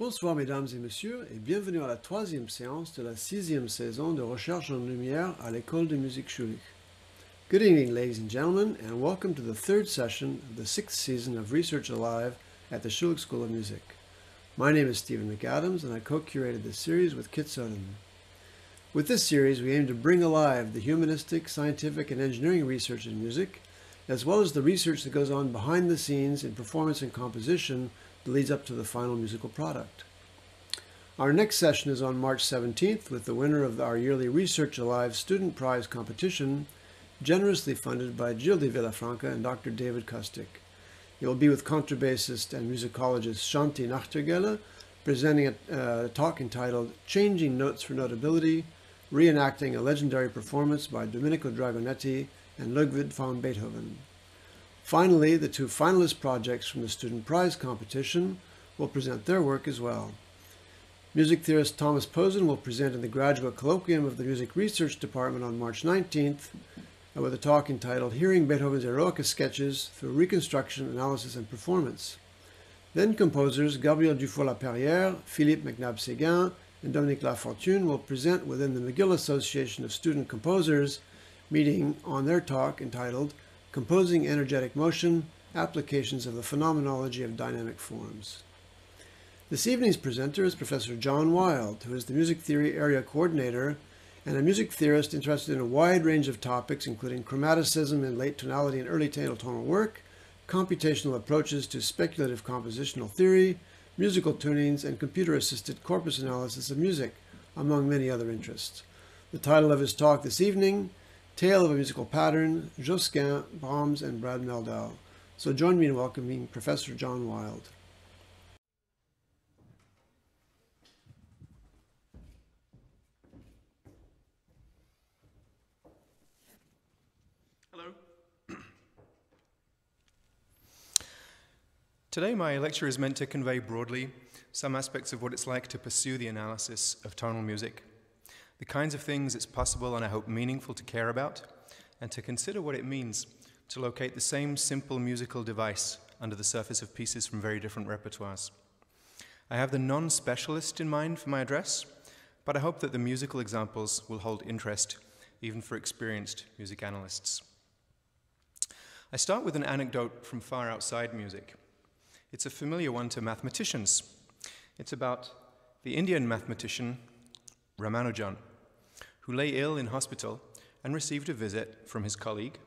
Bonsoir mesdames et messieurs et bienvenue à la troisième séance de la sixième saison de Recherche en Lumière à l'École de musique Schulich. Good evening ladies and gentlemen and welcome to the third session of the sixth season of Research Alive at the Schulich School of Music. My name is Stephen McAdams and I co-curated this series with Kit Soden. With this series we aim to bring alive the humanistic, scientific and engineering research in music as well as the research that goes on behind the scenes in performance and composition leads up to the final musical product. Our next session is on March 17th with the winner of our yearly Research Alive Student Prize competition, generously funded by Jill de Villafranca and Dr. David Kustik. He will be with contrabassist and musicologist Shanti Nachtergaele, presenting a uh, talk entitled Changing Notes for Notability, reenacting a legendary performance by Domenico Dragonetti and Ludwig van Beethoven. Finally, the two finalist projects from the Student Prize competition will present their work as well. Music theorist Thomas Posen will present in the graduate colloquium of the Music Research Department on March 19th with a talk entitled Hearing Beethoven's Eroica Sketches Through Reconstruction, Analysis, and Performance. Then composers Gabriel Dufour-Laperrière, Philippe McNabb-Séguin, and Dominique Lafortune will present within the McGill Association of Student Composers meeting on their talk entitled Composing Energetic Motion, Applications of the Phenomenology of Dynamic Forms. This evening's presenter is Professor Jon Wild, who is the Music Theory Area Coordinator and a music theorist interested in a wide range of topics, including chromaticism in late tonality and early tonal work, computational approaches to speculative compositional theory, musical tunings, and computer-assisted corpus analysis of music, among many other interests. The title of his talk this evening Tale of a Musical Pattern, Josquin, Brahms, and Brad Mehldau. So join me in welcoming Professor Jon Wild. Hello. Today my lecture is meant to convey broadly some aspects of what it's like to pursue the analysis of tonal music the kinds of things it's possible and I hope meaningful to care about, and to consider what it means to locate the same simple musical device under the surface of pieces from very different repertoires. I have the non specialist in mind for my address, but I hope that the musical examples will hold interest even for experienced music analysts. I start with an anecdote from far outside music. It's a familiar one to mathematicians. It's about the Indian mathematician Ramanujan, who lay ill in hospital and received a visit from his colleague,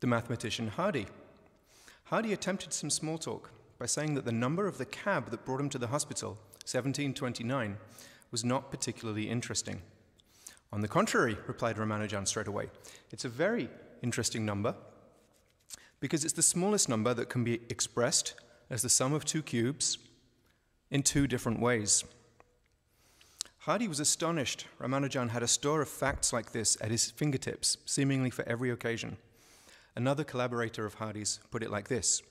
the mathematician Hardy. Hardy attempted some small talk by saying that the number of the cab that brought him to the hospital, 1729, was not particularly interesting. On the contrary, replied Ramanujan straight away, it's a very interesting number because it's the smallest number that can be expressed as the sum of two cubes in two different ways. Hardy was astonished. Ramanujan had a store of facts like this at his fingertips, seemingly for every occasion. Another collaborator of Hardy's put it like this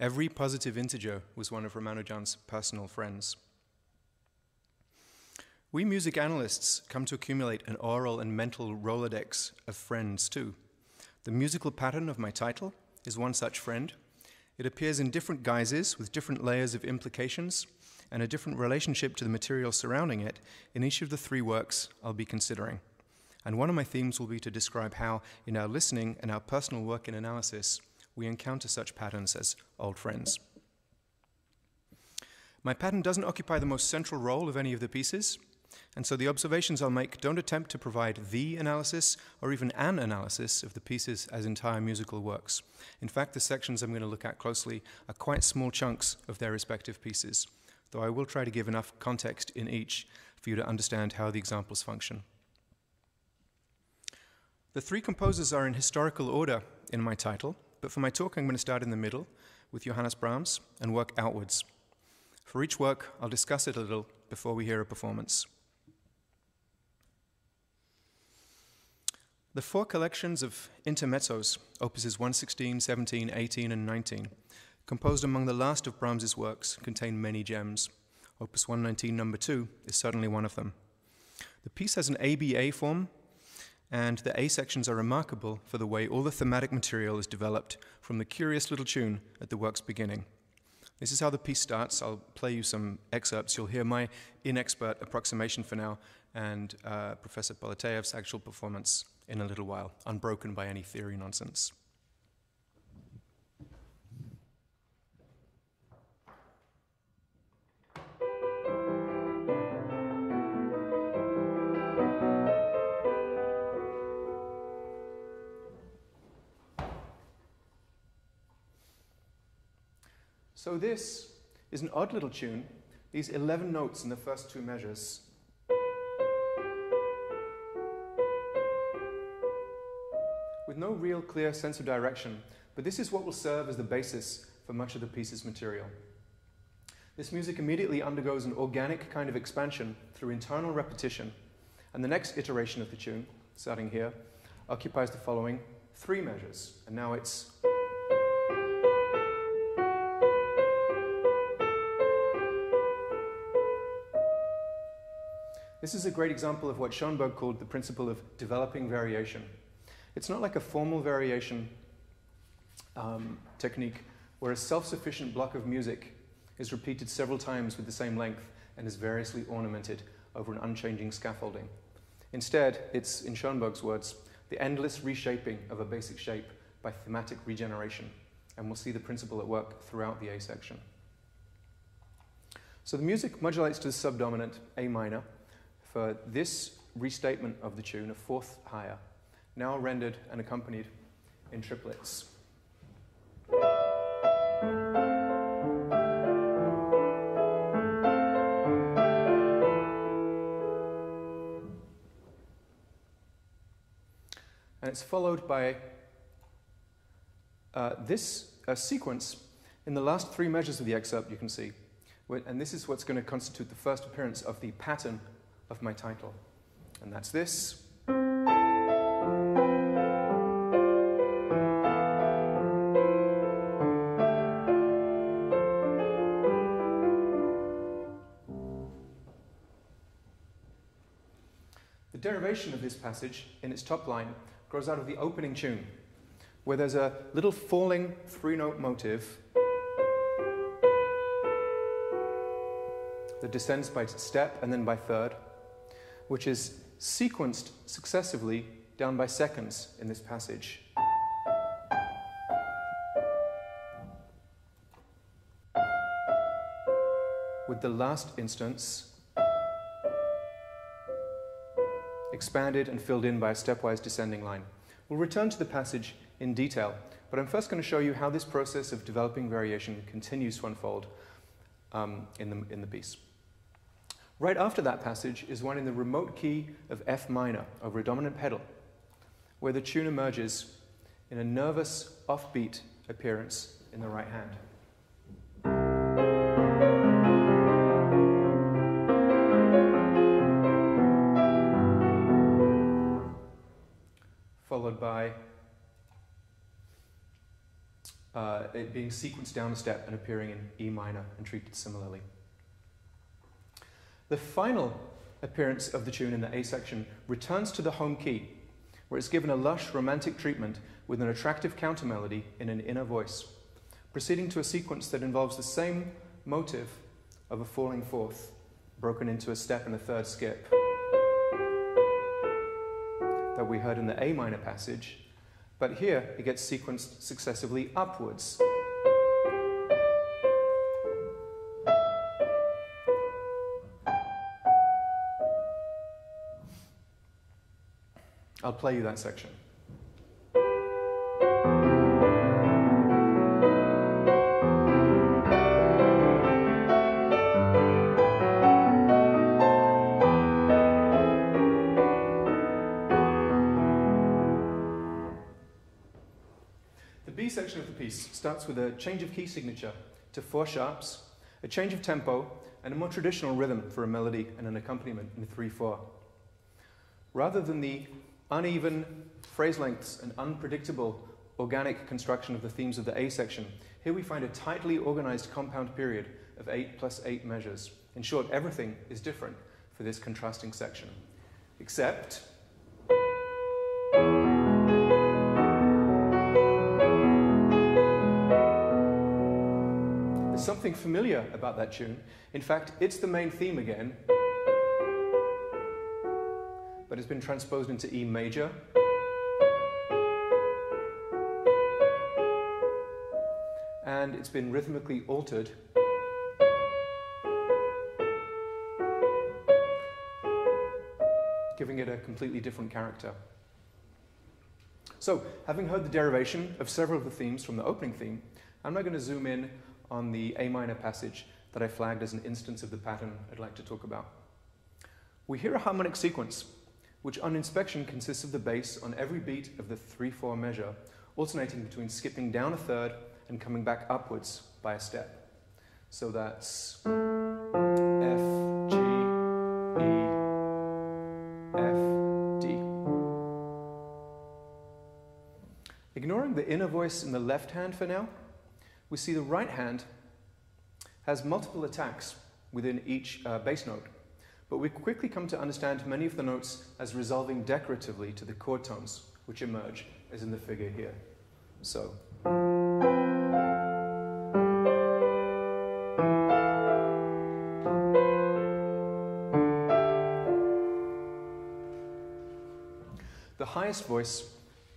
Every positive integer was one of Ramanujan's personal friends. We music analysts come to accumulate an oral and mental Rolodex of friends too. The musical pattern of my title is one such friend. It appears in different guises with different layers of implications and a different relationship to the material surrounding it in each of the three works I'll be considering. And one of my themes will be to describe how, in our listening and our personal work in analysis, we encounter such patterns as old friends. My pattern doesn't occupy the most central role of any of the pieces, and so the observations I'll make don't attempt to provide the analysis or even an analysis of the pieces as entire musical works. In fact, the sections I'm going to look at closely are quite small chunks of their respective pieces, though I will try to give enough context in each for you to understand how the examples function. The three composers are in historical order in my title, but for my talk I'm going to start in the middle with Johannes Brahms and work outwards. For each work, I'll discuss it a little before we hear a performance. The four collections of intermezzos, opuses 116, 17, 18, and 19, composed among the last of Brahms's works, contain many gems. Opus 119, number 2, is certainly one of them. The piece has an ABA form, and the A sections are remarkable for the way all the thematic material is developed from the curious little tune at the work's beginning. This is how the piece starts. I'll play you some excerpts. You'll hear my inexpert approximation for now and uh, Professor Poletaev's actual performance in a little while, unbroken by any theory nonsense. So this is an odd little tune. These 11 notes in the first two measures. With no real clear sense of direction, but this is what will serve as the basis for much of the piece's material. This music immediately undergoes an organic kind of expansion through internal repetition, and the next iteration of the tune, starting here, occupies the following three measures, and now it's This is a great example of what Schoenberg called the principle of developing variation. It's not like a formal variation um, technique where a self-sufficient block of music is repeated several times with the same length and is variously ornamented over an unchanging scaffolding. Instead, it's, in Schoenberg's words, the endless reshaping of a basic shape by thematic regeneration, and we'll see the principle at work throughout the A section. So the music modulates to the subdominant A minor, for this restatement of the tune, a fourth higher, now rendered and accompanied in triplets. And it's followed by uh, this uh, sequence in the last three measures of the excerpt, you can see. And this is what's going to constitute the first appearance of the pattern of my title. And that's this. The derivation of this passage in its top line grows out of the opening tune, where there's a little falling three note motive that descends by step and then by third which is sequenced successively down by seconds in this passage. With the last instance expanded and filled in by a stepwise descending line. We'll return to the passage in detail, but I'm first going to show you how this process of developing variation continues to unfold um, in, the, in the piece. Right after that passage is one in the remote key of F minor over a dominant pedal, where the tune emerges in a nervous, offbeat appearance in the right hand. Followed by uh, it being sequenced down a step and appearing in E minor and treated similarly. The final appearance of the tune in the A section returns to the home key, where it's given a lush romantic treatment with an attractive counter melody in an inner voice, proceeding to a sequence that involves the same motive of a falling fourth, broken into a step and a third skip that we heard in the A minor passage, but here it gets sequenced successively upwards. I'll play you that section. The B section of the piece starts with a change of key signature to four sharps, a change of tempo, and a more traditional rhythm for a melody and an accompaniment in 3 4. Rather than the uneven phrase lengths and unpredictable organic construction of the themes of the A section, here we find a tightly organized compound period of 8 plus 8 measures. In short, everything is different for this contrasting section, except There's something familiar about that tune. In fact, it's the main theme again, it's been transposed into E major. And it's been rhythmically altered giving it a completely different character. So, having heard the derivation of several of the themes from the opening theme, I'm now going to zoom in on the A minor passage that I flagged as an instance of the pattern I'd like to talk about. We hear a harmonic sequence, which on inspection consists of the bass on every beat of the 3-4 measure, alternating between skipping down a third and coming back upwards by a step. So that's F, G, E, F, D. Ignoring the inner voice in the left hand for now, we see the right hand has multiple attacks within each uh, bass note. But we quickly come to understand many of the notes as resolving decoratively to the chord tones which emerge, as in the figure here. So. The highest voice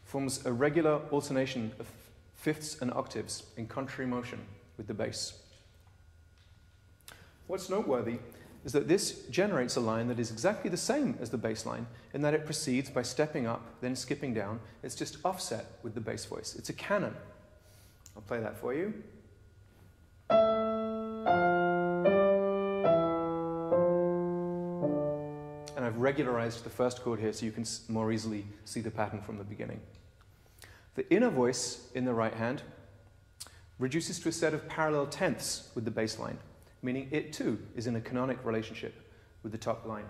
forms a regular alternation of fifths and octaves in contrary motion with the bass. What's noteworthy is that this generates a line that is exactly the same as the bass line in that it proceeds by stepping up, then skipping down. It's just offset with the bass voice. It's a canon. I'll play that for you. And I've regularized the first chord here so you can more easily see the pattern from the beginning. The inner voice in the right hand reduces to a set of parallel tenths with the bass line, meaning it too is in a canonic relationship with the top line.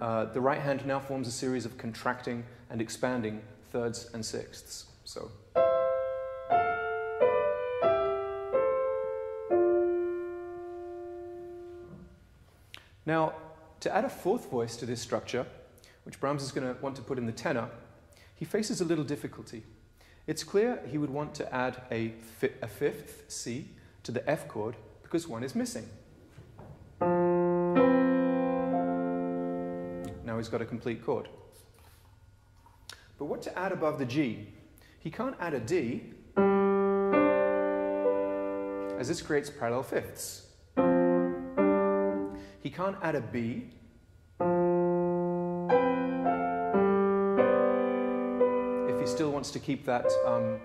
Uh, the right hand now forms a series of contracting and expanding thirds and sixths. So. Now, to add a fourth voice to this structure, which Brahms is going to want to put in the tenor, he faces a little difficulty. It's clear he would want to add a, fi a fifth C to the F chord because one is missing. Now he's got a complete chord. But what to add above the G? He can't add a D, as this creates parallel fifths. He can't add a B, if he still wants to keep that, um,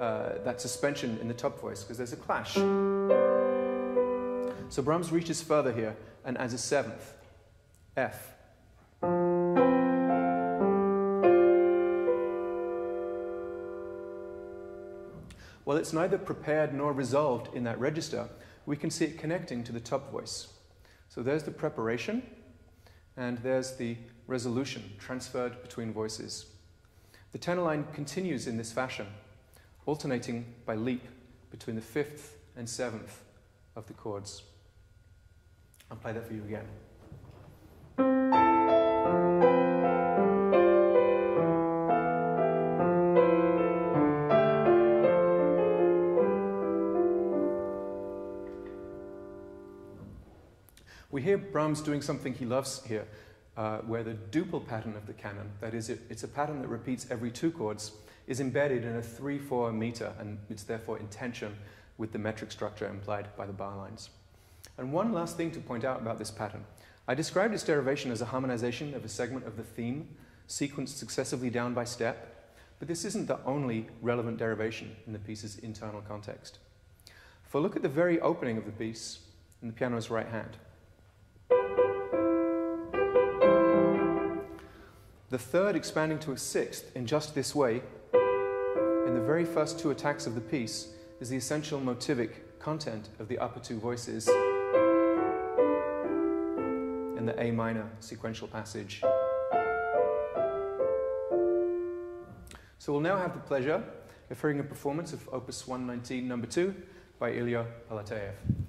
uh, that suspension in the top voice because there's a clash. So Brahms reaches further here and adds a seventh, F. While it's neither prepared nor resolved in that register, we can see it connecting to the top voice. So there's the preparation, and there's the resolution transferred between voices. The tenor line continues in this fashion, alternating by leap between the fifth and seventh of the chords. I'll play that for you again. We hear Brahms doing something he loves here, uh, where the duple pattern of the canon, that is, it, it's a pattern that repeats every two chords, is embedded in a 3-4 meter, and it's therefore in tension with the metric structure implied by the bar lines. And one last thing to point out about this pattern. I described its derivation as a harmonization of a segment of the theme, sequenced successively down by step, but this isn't the only relevant derivation in the piece's internal context. For look at the very opening of the piece in the piano's right hand. the third expanding to a sixth in just this way, the very first two attacks of the piece, is the essential motivic content of the upper two voices in the A minor sequential passage. So we'll now have the pleasure of hearing a performance of Opus 119, number 2, by Ilya Poletaev.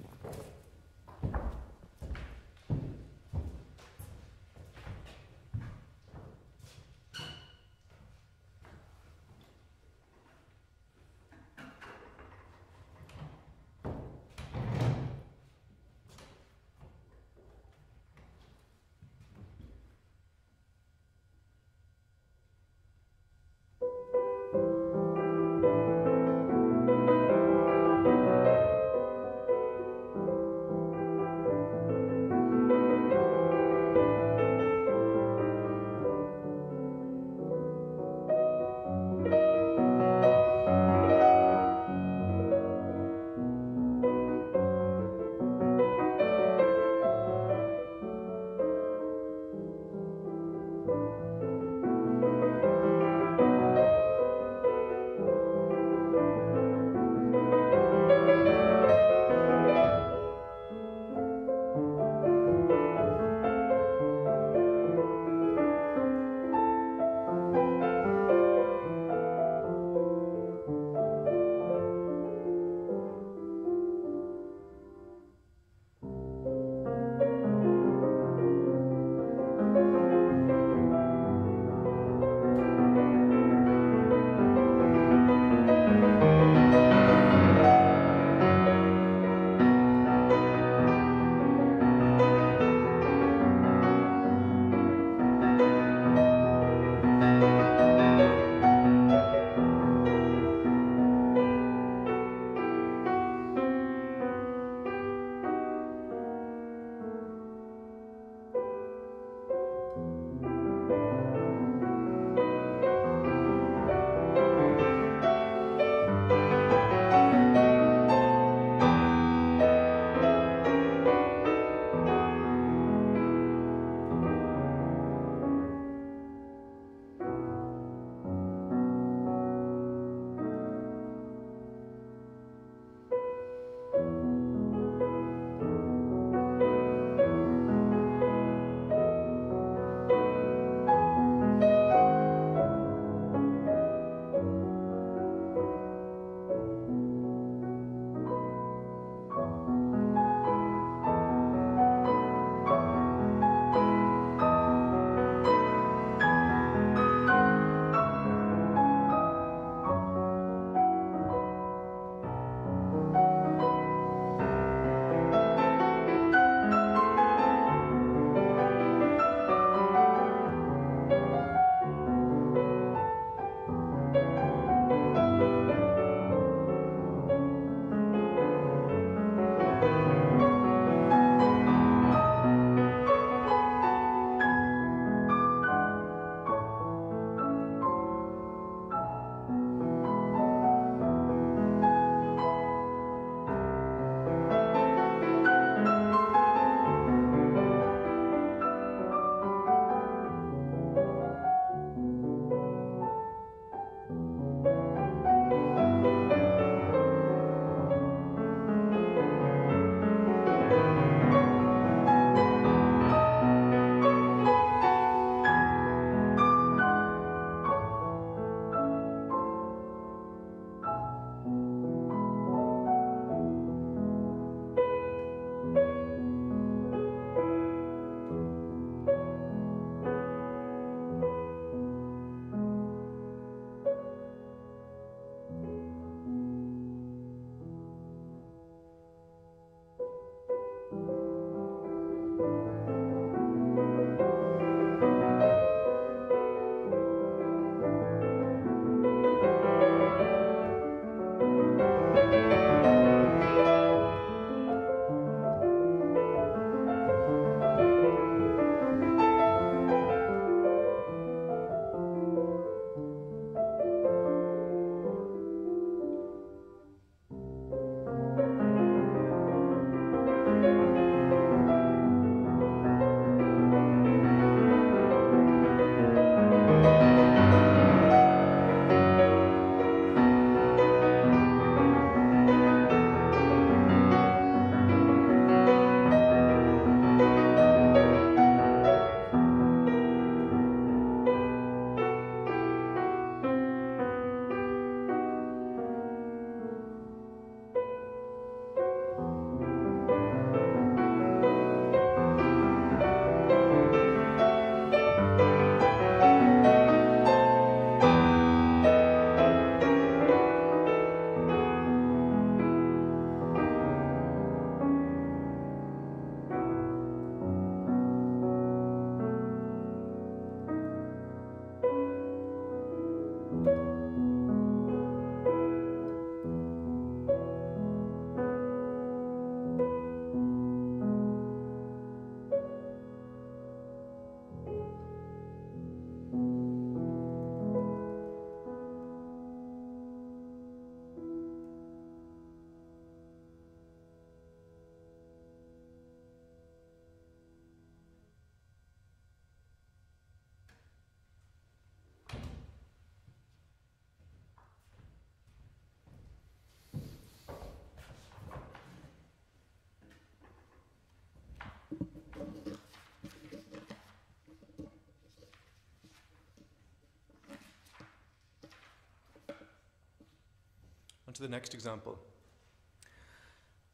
To the next example.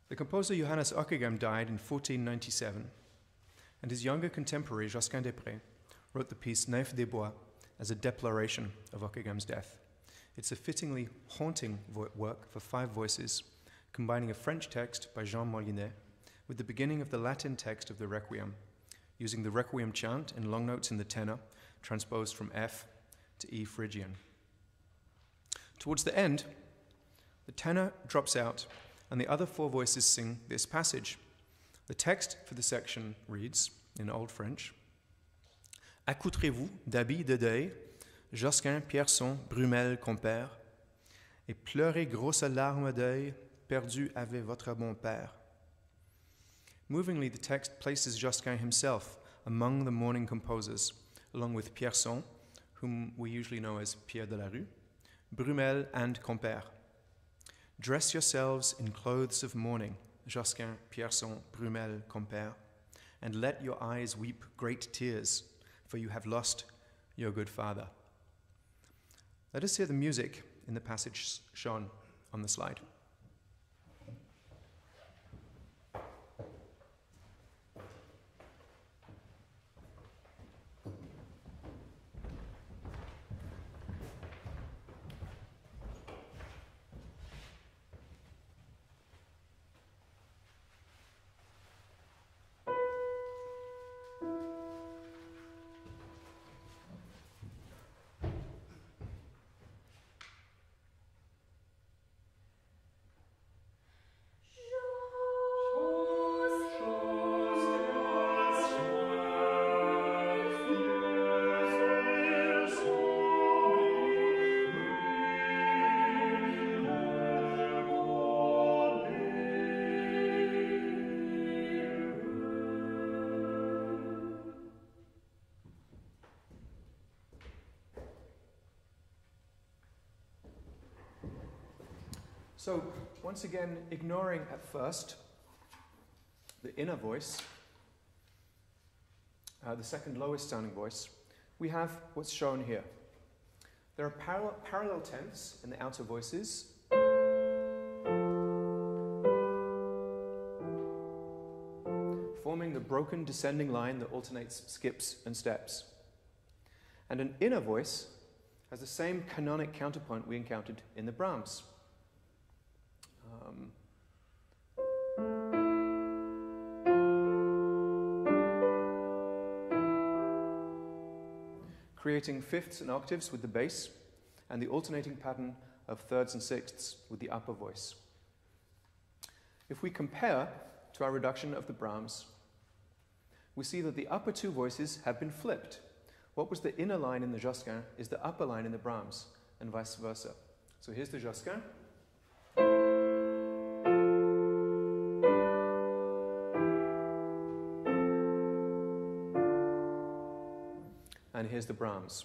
The composer Johannes Ockeghem died in 1497, and his younger contemporary Josquin des wrote the piece Nymphes des Bois as a deploration of Ockeghem's death. It's a fittingly haunting work for five voices, combining a French text by Jean Molinet with the beginning of the Latin text of the Requiem, using the Requiem chant in long notes in the tenor, transposed from F to E Phrygian. Towards the end, the tenor drops out, and the other four voices sing this passage. The text for the section reads, in Old French Accoutrez-vous d'habits de deuil, Josquin, Pierson, Brumel, compère, et pleurez grosses larmes d'œil, perdu avait votre bon père. Movingly, the text places Josquin himself among the mourning composers, along with Pierson, whom we usually know as Pierre de la Rue, Brumel, and Compère. Dress yourselves in clothes of mourning, Josquin, Pierson, Brumel, Compère, and let your eyes weep great tears, for you have lost your good father. Let us hear the music in the passage shown on the slide. So, once again, ignoring at first the inner voice, uh, the second lowest sounding voice, we have what's shown here. There are parallel, parallel tenths in the outer voices. Forming the broken descending line that alternates skips and steps. And an inner voice has the same canonic counterpoint we encountered in the Brahms. Creating fifths and octaves with the bass, and the alternating pattern of thirds and sixths with the upper voice. If we compare to our reduction of the Brahms, we see that the upper two voices have been flipped. What was the inner line in the Josquin is the upper line in the Brahms, and vice versa. So here's the Josquin. Here's the Brahms.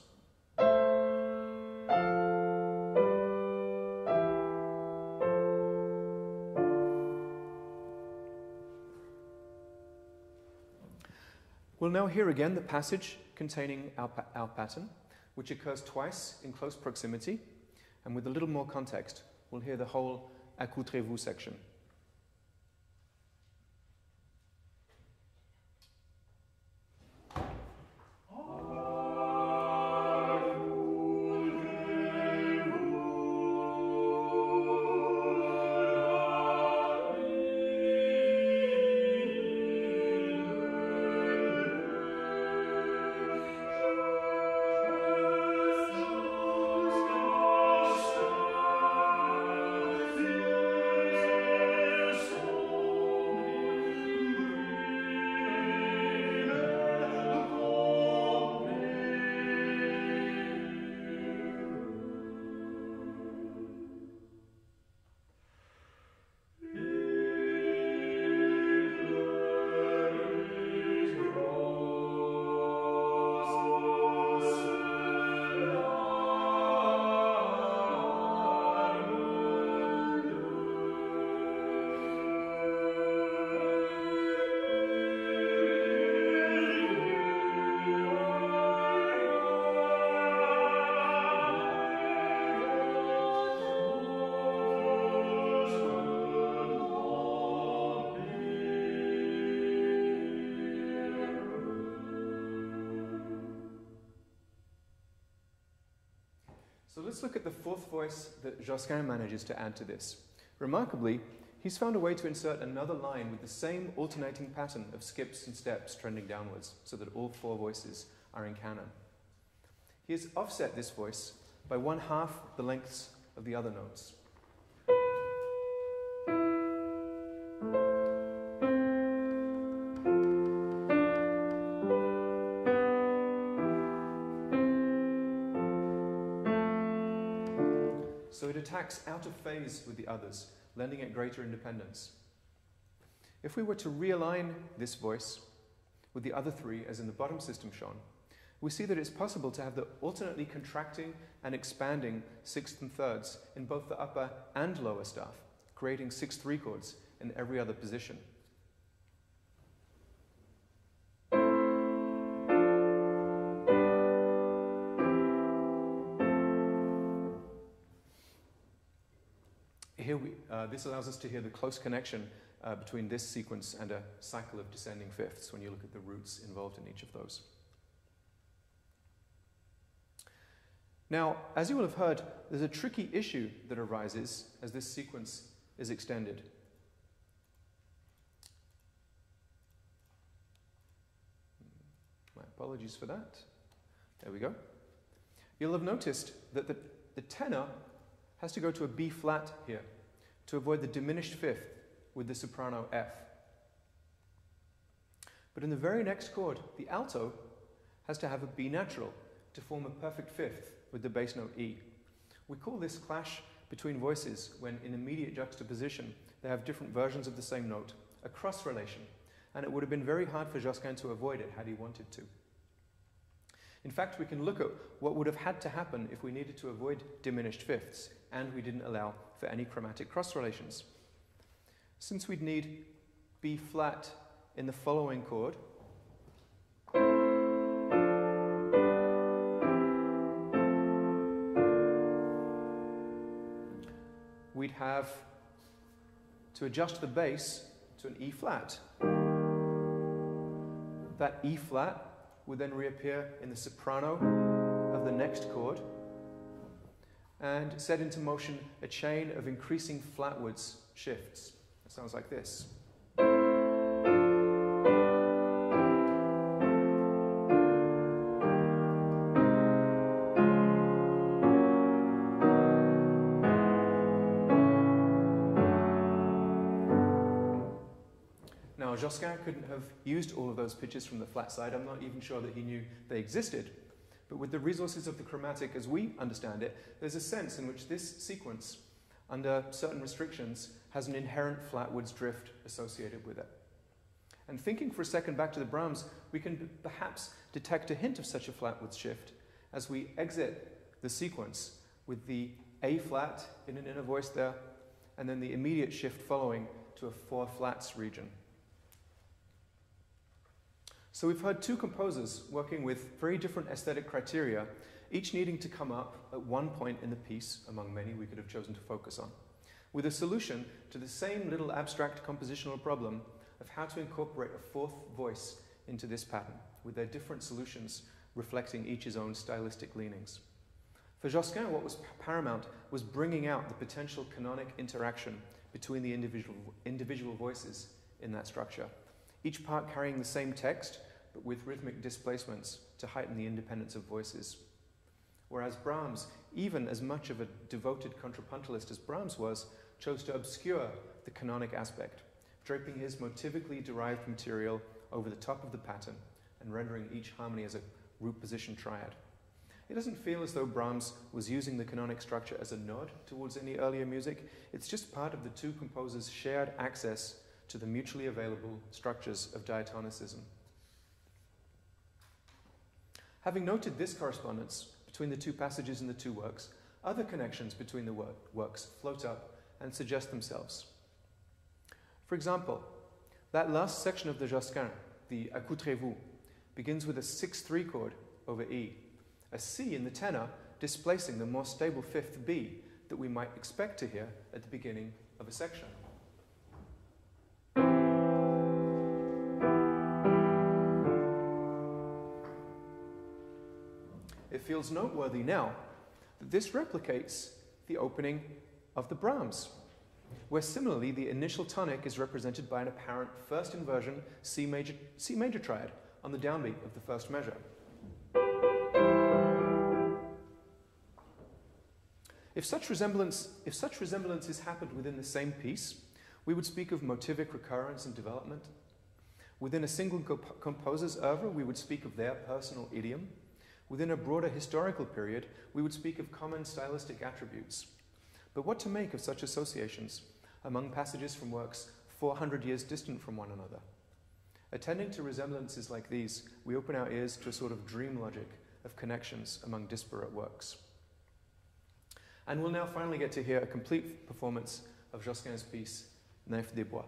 We'll now hear again the passage containing our, pa- our pattern, which occurs twice in close proximity, and with a little more context, we'll hear the whole accoutrez-vous section. Let's look at the fourth voice that Josquin manages to add to this. Remarkably, he's found a way to insert another line with the same alternating pattern of skips and steps trending downwards, so that all four voices are in canon. He has offset this voice by one half the lengths of the other notes. Attacks out of phase with the others, lending it greater independence. If we were to realign this voice with the other three, as in the bottom system shown, we see that it's possible to have the alternately contracting and expanding sixth and thirds in both the upper and lower staff, creating six three chords in every other position. This allows us to hear the close connection uh, between this sequence and a cycle of descending fifths when you look at the roots involved in each of those. Now, as you will have heard, there's a tricky issue that arises as this sequence is extended. My apologies for that. There we go. You'll have noticed that the, the tenor has to go to a B flat here to avoid the diminished fifth with the soprano F. But in the very next chord, the alto has to have a B natural to form a perfect fifth with the bass note E. We call this clash between voices when in immediate juxtaposition they have different versions of the same note, a cross relation, and it would have been very hard for Josquin to avoid it had he wanted to. In fact, we can look at what would have had to happen if we needed to avoid diminished fifths and we didn't allow for any chromatic cross relations. Since we'd need B flat in the following chord, we'd have to adjust the bass to an E flat. That E flat would then reappear in the soprano of the next chord and set into motion a chain of increasing flatwards shifts. It sounds like this. Now, Josquin couldn't have used all of those pitches from the flat side. I'm not even sure that he knew they existed. But with the resources of the chromatic as we understand it, there's a sense in which this sequence, under certain restrictions, has an inherent flatwards drift associated with it. And thinking for a second back to the Brahms, we can perhaps detect a hint of such a flatwards shift as we exit the sequence with the A flat in an inner voice there, and then the immediate shift following to a four flats region. So we've heard two composers working with very different aesthetic criteria, each needing to come up at one point in the piece, among many we could have chosen to focus on, with a solution to the same little abstract compositional problem of how to incorporate a fourth voice into this pattern, with their different solutions reflecting each his own stylistic leanings. For Josquin, what was paramount was bringing out the potential canonic interaction between the individual, individual voices in that structure, each part carrying the same text, but with rhythmic displacements to heighten the independence of voices. Whereas Brahms, even as much of a devoted contrapuntalist as Brahms was, chose to obscure the canonic aspect, draping his motivically derived material over the top of the pattern and rendering each harmony as a root position triad. It doesn't feel as though Brahms was using the canonic structure as a nod towards any earlier music. It's just part of the two composers' shared access to the mutually available structures of diatonicism. Having noted this correspondence between the two passages in the two works, other connections between the work, works float up and suggest themselves. For example, that last section of the Josquin, the Accoutrez-vous, begins with a 6-3 chord over E, a C in the tenor displacing the more stable fifth B that we might expect to hear at the beginning of a section. Feels noteworthy now that this replicates the opening of the Brahms, where similarly the initial tonic is represented by an apparent first inversion C major, C major triad on the downbeat of the first measure. If such, resemblance, if such resemblances happened within the same piece, we would speak of motivic recurrence and development. Within a single comp composer's oeuvre, we would speak of their personal idiom. Within a broader historical period, we would speak of common stylistic attributes. But what to make of such associations among passages from works 400 years distant from one another? Attending to resemblances like these, we open our ears to a sort of dream logic of connections among disparate works. And we'll now finally get to hear a complete performance of Josquin's piece, Nymphes des Bois.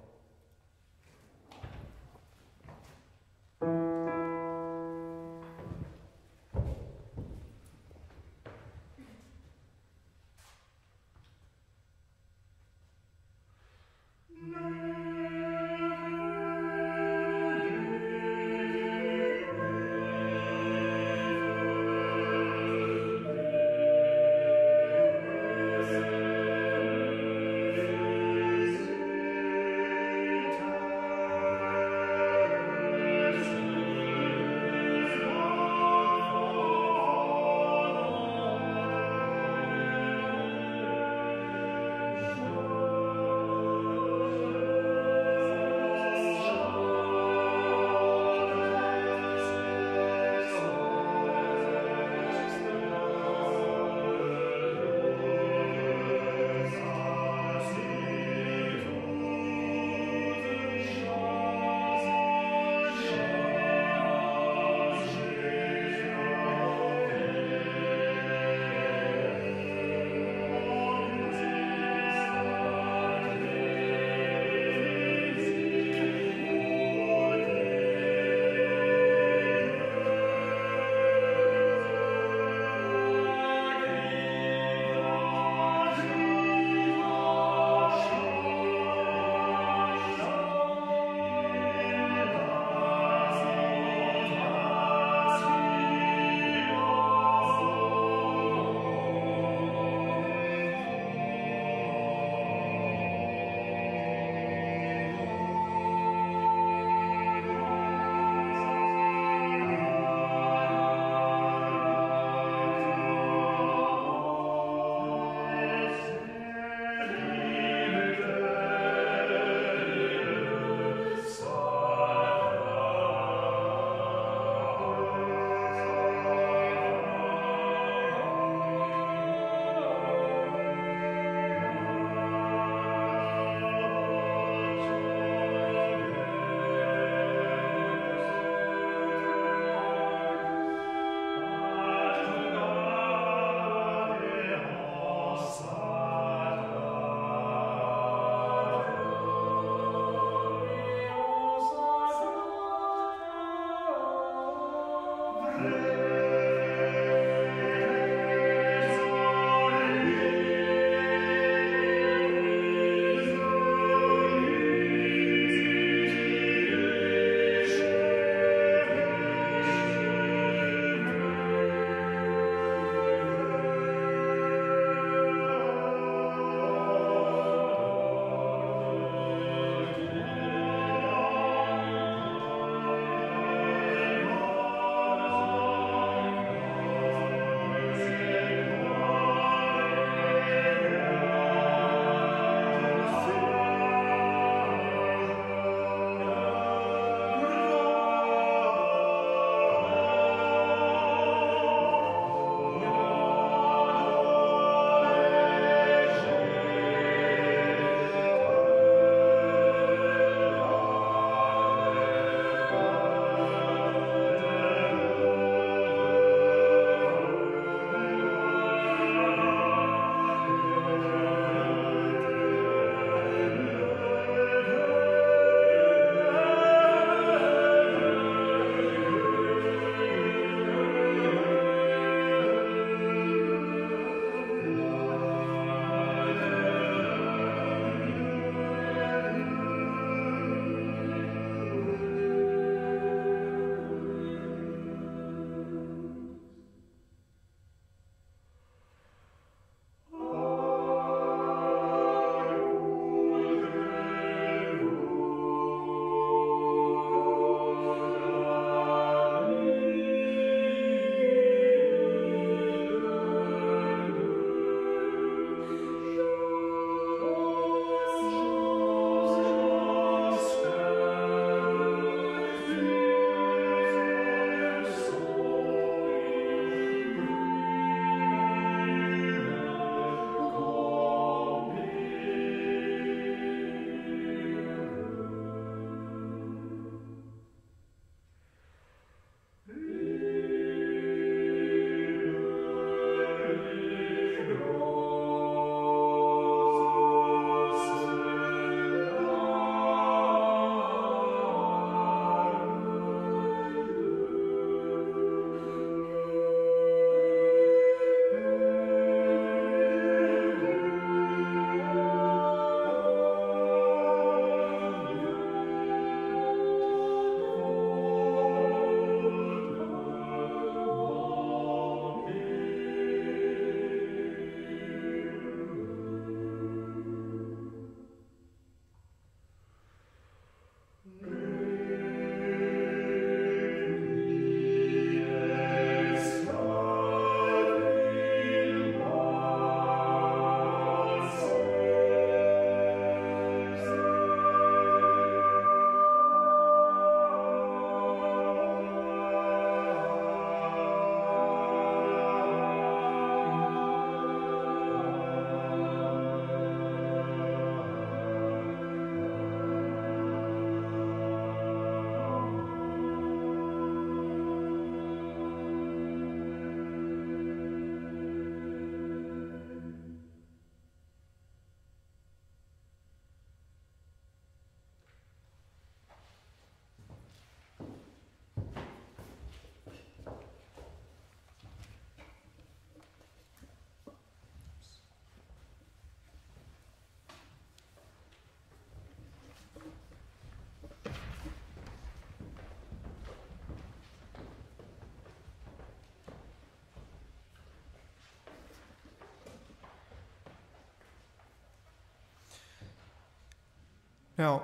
Now,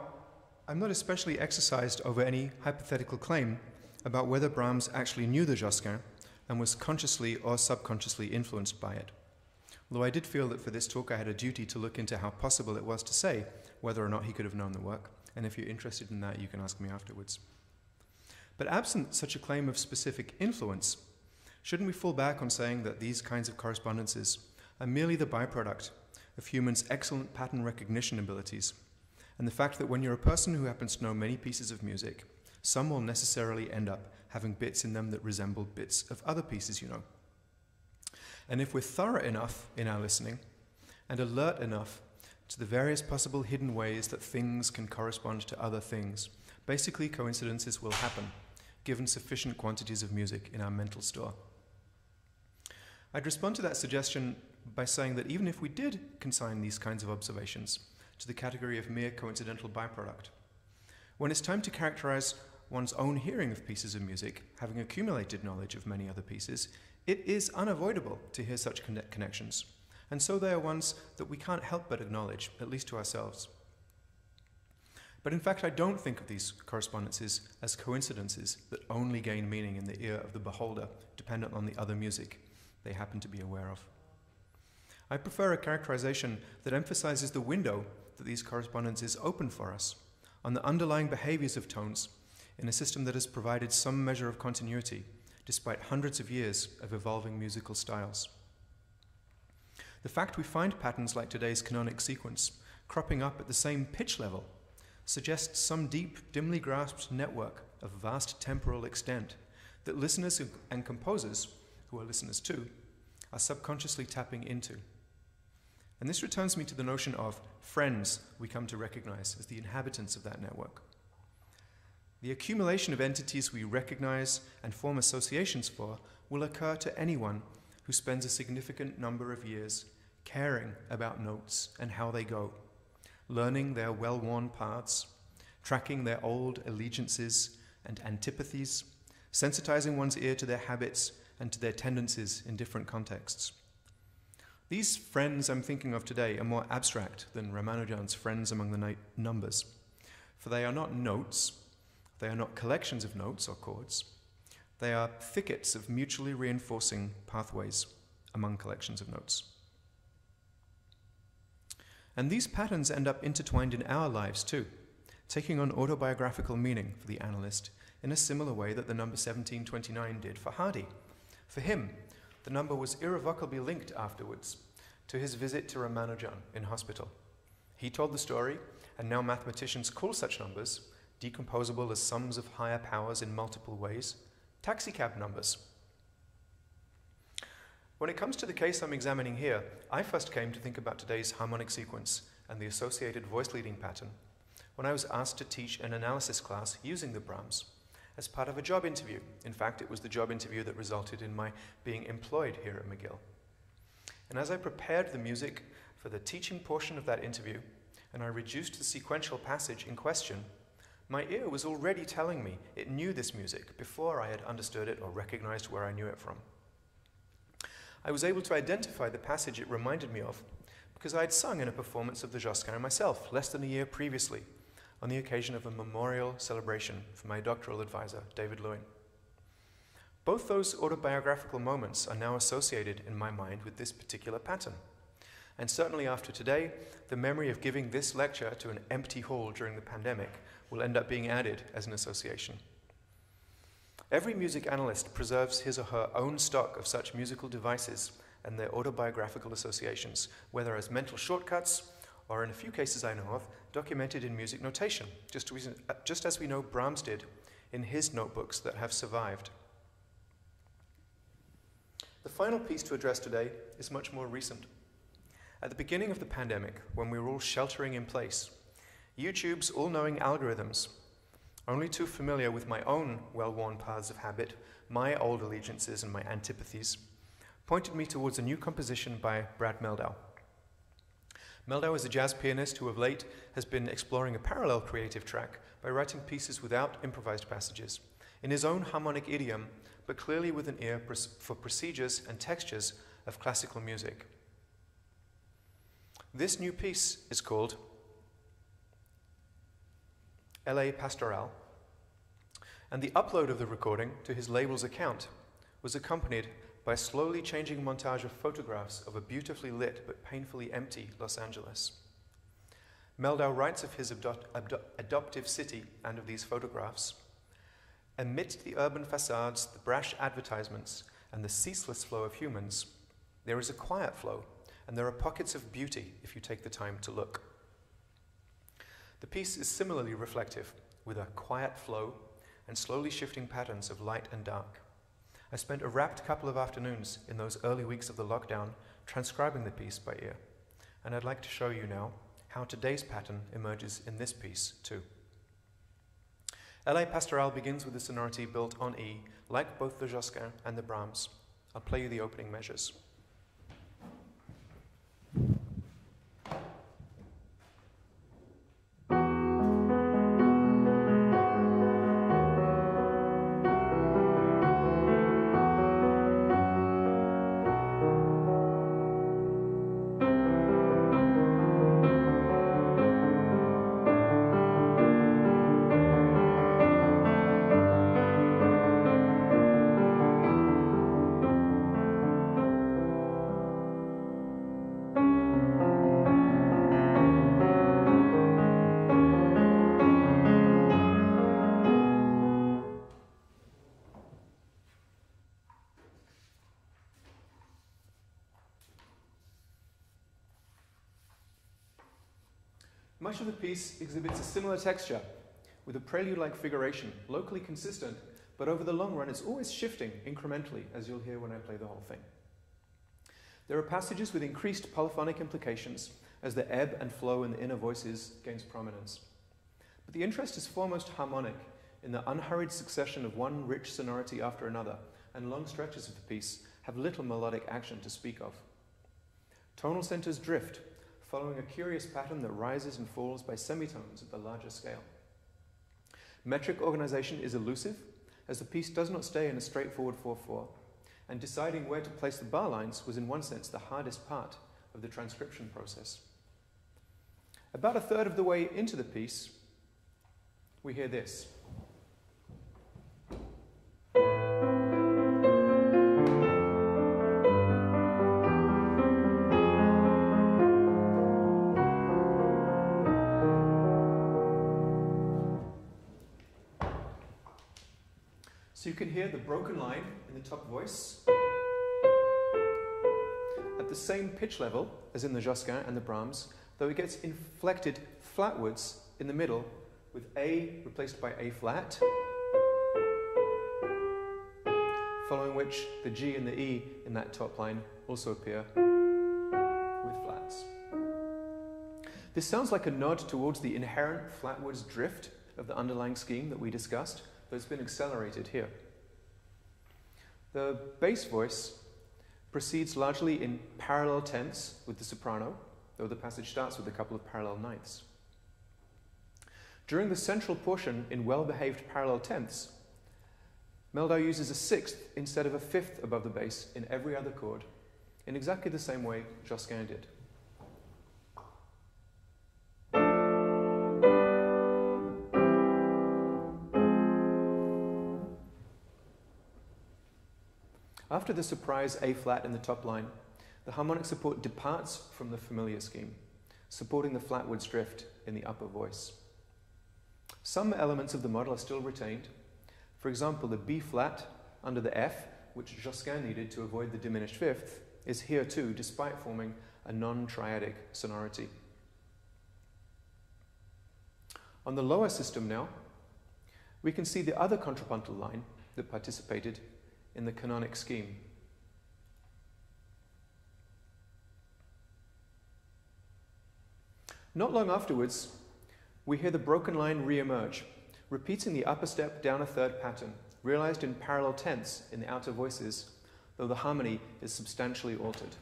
I'm not especially exercised over any hypothetical claim about whether Brahms actually knew the Josquin and was consciously or subconsciously influenced by it. Although I did feel that for this talk I had a duty to look into how possible it was to say whether or not he could have known the work, and if you're interested in that, you can ask me afterwards. But absent such a claim of specific influence, shouldn't we fall back on saying that these kinds of correspondences are merely the byproduct of humans' excellent pattern recognition abilities, and the fact that when you're a person who happens to know many pieces of music, some will necessarily end up having bits in them that resemble bits of other pieces you know. And if we're thorough enough in our listening and alert enough to the various possible hidden ways that things can correspond to other things, basically coincidences will happen, given sufficient quantities of music in our mental store. I'd respond to that suggestion by saying that even if we did consign these kinds of observations to the category of mere coincidental byproduct, when it's time to characterize one's own hearing of pieces of music, having accumulated knowledge of many other pieces, it is unavoidable to hear such connections. And so they are ones that we can't help but acknowledge, at least to ourselves. But in fact, I don't think of these correspondences as coincidences that only gain meaning in the ear of the beholder, dependent on the other music they happen to be aware of. I prefer a characterization that emphasizes the window that these correspondences open for us on the underlying behaviors of tones in a system that has provided some measure of continuity despite hundreds of years of evolving musical styles. The fact we find patterns like today's canonic sequence cropping up at the same pitch level suggests some deep, dimly grasped network of vast temporal extent that listeners and composers, who are listeners too, are subconsciously tapping into. And this returns me to the notion of friends we come to recognize as the inhabitants of that network. The accumulation of entities we recognize and form associations for will occur to anyone who spends a significant number of years caring about notes and how they go, learning their well worn paths, tracking their old allegiances and antipathies, sensitizing one's ear to their habits and to their tendencies in different contexts. These friends I'm thinking of today are more abstract than Ramanujan's friends among the numbers, for they are not notes they are not collections of notes or chords. They are thickets of mutually reinforcing pathways among collections of notes. And these patterns end up intertwined in our lives too, taking on autobiographical meaning for the analyst in a similar way that the number 1729 did for Hardy. For him, the number was irrevocably linked afterwards to his visit to Ramanujan in hospital. He told the story, and now mathematicians call such numbers decomposable as sums of higher powers in multiple ways, taxicab numbers. When it comes to the case I'm examining here, I first came to think about today's harmonic sequence and the associated voice leading pattern when I was asked to teach an analysis class using the Brahms as part of a job interview. In fact, it was the job interview that resulted in my being employed here at McGill. And as I prepared the music for the teaching portion of that interview, and I reduced the sequential passage in question my ear was already telling me it knew this music before I had understood it or recognized where I knew it from. I was able to identify the passage it reminded me of because I had sung in a performance of the Josquin myself less than a year previously on the occasion of a memorial celebration for my doctoral advisor, David Lewin. Both those autobiographical moments are now associated in my mind with this particular pattern. And certainly after today, the memory of giving this lecture to an empty hall during the pandemic will end up being added as an association. Every music analyst preserves his or her own stock of such musical devices and their autobiographical associations, whether as mental shortcuts or, in a few cases I know of, documented in music notation, just, just as we know Brahms did in his notebooks that have survived. The final piece to address today is much more recent. At the beginning of the pandemic, when we were all sheltering in place, YouTube's all knowing algorithms, only too familiar with my own well worn paths of habit, my old allegiances and my antipathies, pointed me towards a new composition by Brad Mehldau. Mehldau is a jazz pianist who of late has been exploring a parallel creative track by writing pieces without improvised passages, in his own harmonic idiom, but clearly with an ear for procedures and textures of classical music. This new piece is called L.A. Pastoral, and the upload of the recording to his label's account was accompanied by a slowly changing montage of photographs of a beautifully lit but painfully empty Los Angeles. Mehldau writes of his adoptive city and of these photographs. Amidst the urban facades, the brash advertisements, and the ceaseless flow of humans, there is a quiet flow, and there are pockets of beauty if you take the time to look. The piece is similarly reflective, with a quiet flow and slowly shifting patterns of light and dark. I spent a rapt couple of afternoons in those early weeks of the lockdown transcribing the piece by ear, and I'd like to show you now how today's pattern emerges in this piece too. L.A. Pastoral begins with a sonority built on E, like both the Josquin and the Brahms. I'll play you the opening measures. Much of the piece exhibits a similar texture, with a prelude-like figuration, locally consistent, but over the long run it's always shifting incrementally, as you'll hear when I play the whole thing. There are passages with increased polyphonic implications as the ebb and flow in the inner voices gains prominence. But the interest is foremost harmonic in the unhurried succession of one rich sonority after another, and long stretches of the piece have little melodic action to speak of. Tonal centers drift, following a curious pattern that rises and falls by semitones at the larger scale. Metric organization is elusive, as the piece does not stay in a straightforward 4-4, and deciding where to place the bar lines was in one sense the hardest part of the transcription process. About a third of the way into the piece, we hear this. Can hear the broken line in the top voice at the same pitch level as in the Josquin and the Brahms, though it gets inflected flatwards in the middle with A replaced by A flat, following which the G and the E in that top line also appear with flats. This sounds like a nod towards the inherent flatwards drift of the underlying scheme that we discussed, but it's been accelerated here. The bass voice proceeds largely in parallel tenths with the soprano, though the passage starts with a couple of parallel ninths. During the central portion in well-behaved parallel tenths, Mehldau uses a sixth instead of a fifth above the bass in every other chord, in exactly the same way Josquin did. After the surprise A flat in the top line, the harmonic support departs from the familiar scheme, supporting the flatwards drift in the upper voice. Some elements of the model are still retained. For example, the B flat under the F, which Josquin needed to avoid the diminished fifth, is here too, despite forming a non-triadic sonority. On the lower system now, we can see the other contrapuntal line that participated in the canonic scheme. Not long afterwards, we hear the broken line re-emerge, repeating the upper step down a third pattern, realized in parallel tenths in the outer voices, though the harmony is substantially altered.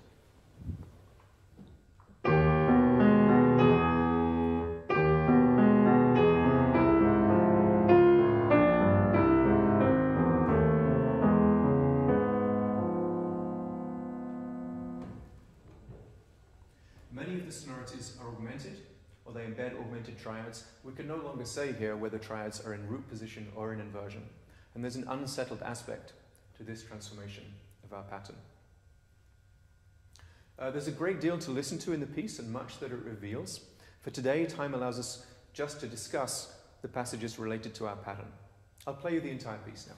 Triads, we can no longer say here whether triads are in root position or in inversion. And there's an unsettled aspect to this transformation of our pattern. Uh, there's a great deal to listen to in the piece and much that it reveals. For today, time allows us just to discuss the passages related to our pattern. I'll play you the entire piece now.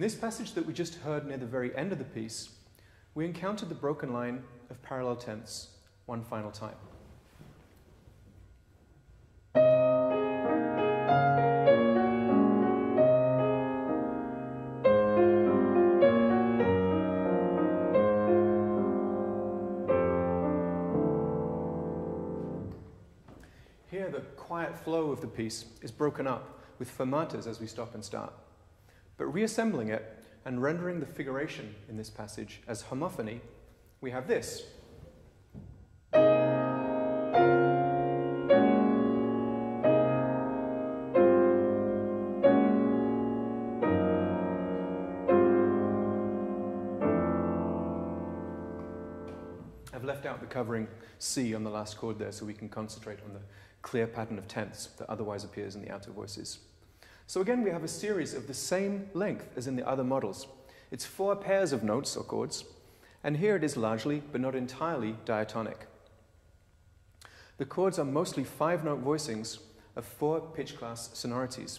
In this passage that we just heard near the very end of the piece, we encountered the broken line of parallel tenths one final time. Here, the quiet flow of the piece is broken up with fermatas as we stop and start. Reassembling it and rendering the figuration in this passage as homophony, we have this. I've left out the covering C on the last chord there so we can concentrate on the clear pattern of tenths that otherwise appears in the outer voices. So again, we have a series of the same length as in the other models. It's four pairs of notes or chords, and here it is largely, but not entirely, diatonic. The chords are mostly five-note voicings of four pitch class sonorities,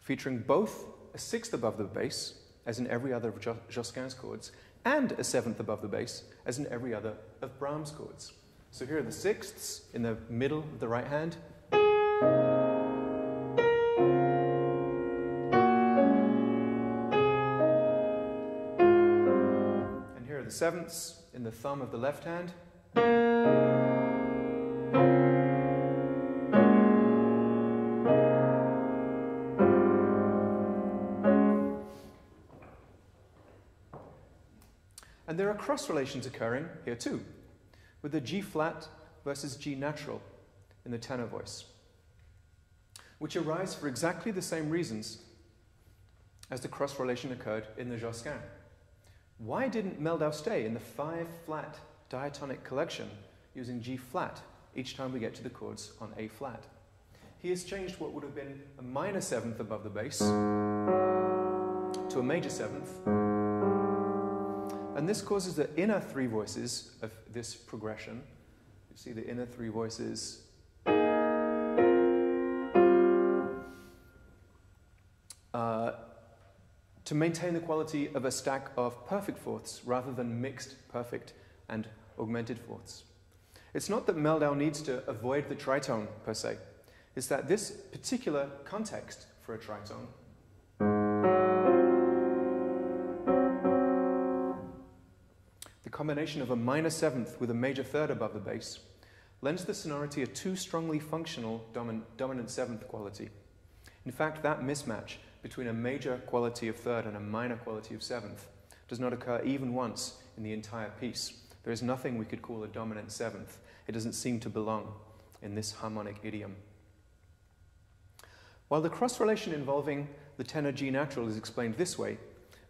featuring both a sixth above the bass, as in every other of Josquin's chords, and a seventh above the bass, as in every other of Brahms' chords. So here are the sixths in the middle of the right hand. Sevenths in the thumb of the left hand. And there are cross relations occurring here too with the G flat versus G natural in the tenor voice, which arise for exactly the same reasons as the cross relation occurred in the Josquin. Why didn't Mehldau stay in the five flat diatonic collection using G flat each time we get to the chords on A flat? He has changed what would have been a minor seventh above the bass to a major seventh and this causes the inner three voices of this progression. You see the inner three voices. To maintain the quality of a stack of perfect fourths rather than mixed perfect and augmented fourths. It's not that Mehldau needs to avoid the tritone per se, it's that this particular context for a tritone the combination of a minor seventh with a major third above the bass lends the sonority a too strongly functional domin dominant seventh quality. In fact, that mismatch between a major quality of third and a minor quality of seventh does not occur even once in the entire piece. There is nothing we could call a dominant seventh. It doesn't seem to belong in this harmonic idiom. While the cross relation involving the tenor G natural is explained this way,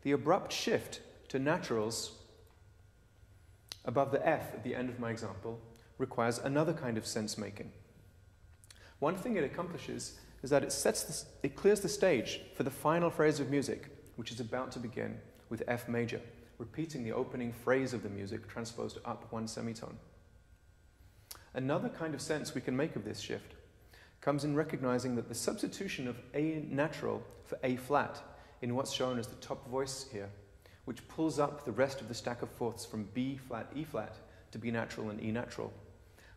the abrupt shift to naturals above the F at the end of my example requires another kind of sense making. One thing it accomplishes is that it, sets it clears the stage for the final phrase of music, which is about to begin with F major, repeating the opening phrase of the music transposed up one semitone. Another kind of sense we can make of this shift comes in recognizing that the substitution of A natural for A flat in what's shown as the top voice here which pulls up the rest of the stack of fourths from B flat, E flat to B natural and E natural,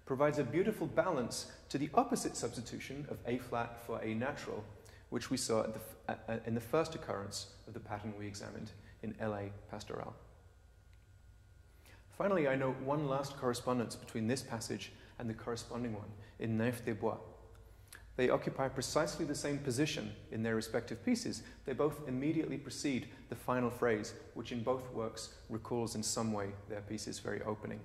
provides a beautiful balance to the opposite substitution of A flat for A natural, which we saw the, in the first occurrence of the pattern we examined in LA Pastoral. Finally, I note one last correspondence between this passage and the corresponding one in Nymphes des Bois. They occupy precisely the same position in their respective pieces. They both immediately precede the final phrase, which in both works recalls in some way their piece's very opening.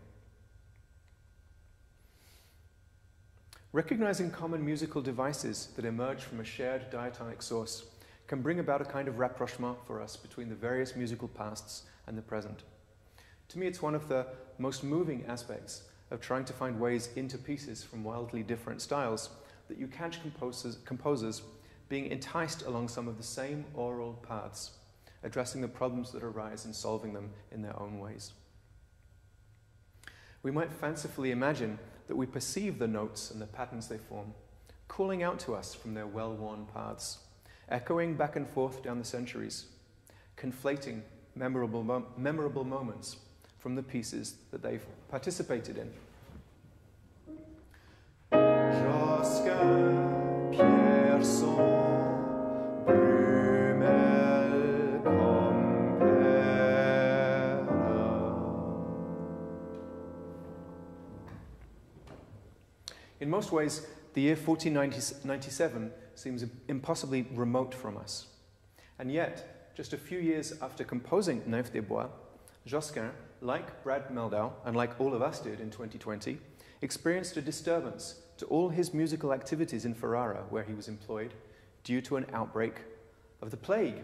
Recognizing common musical devices that emerge from a shared diatonic source can bring about a kind of rapprochement for us between the various musical pasts and the present. To me, it's one of the most moving aspects of trying to find ways into pieces from wildly different styles that you catch composers, composers being enticed along some of the same oral paths, addressing the problems that arise and solving them in their own ways. We might fancifully imagine that we perceive the notes and the patterns they form, calling out to us from their well worn paths, echoing back and forth down the centuries, conflating memorable, mo memorable moments from the pieces that they've participated in. In most ways, the year 1497 seems impossibly remote from us. And yet, just a few years after composing Nymphes des Bois, Josquin, like Brad Mehldau, and like all of us did in 2020, experienced a disturbance to all his musical activities in Ferrara, where he was employed, due to an outbreak of the plague.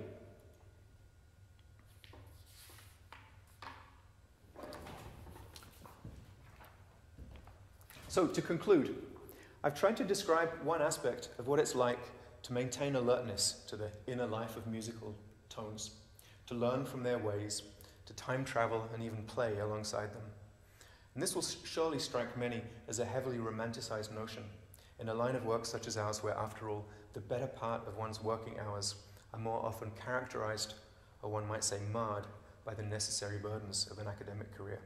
So, to conclude, I've tried to describe one aspect of what it's like to maintain alertness to the inner life of musical tones, to learn from their ways, to time travel and even play alongside them. And this will surely strike many as a heavily romanticized notion in a line of work such as ours, where, after all, the better part of one's working hours are more often characterized, or one might say marred, by the necessary burdens of an academic career.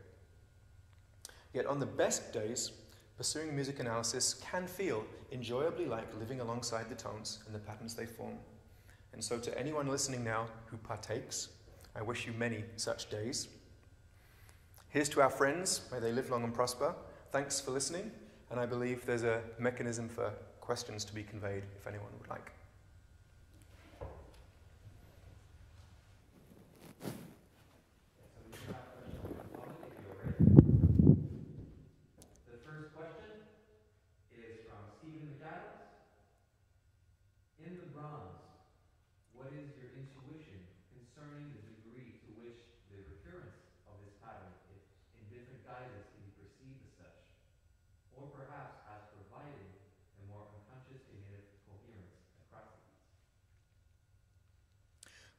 Yet, on the best days, pursuing music analysis can feel enjoyably like living alongside the tones and the patterns they form. And so, to anyone listening now who partakes, I wish you many such days. Here's to our friends. May they live long and prosper. Thanks for listening. And I believe there's a mechanism for questions to be conveyed if anyone would like.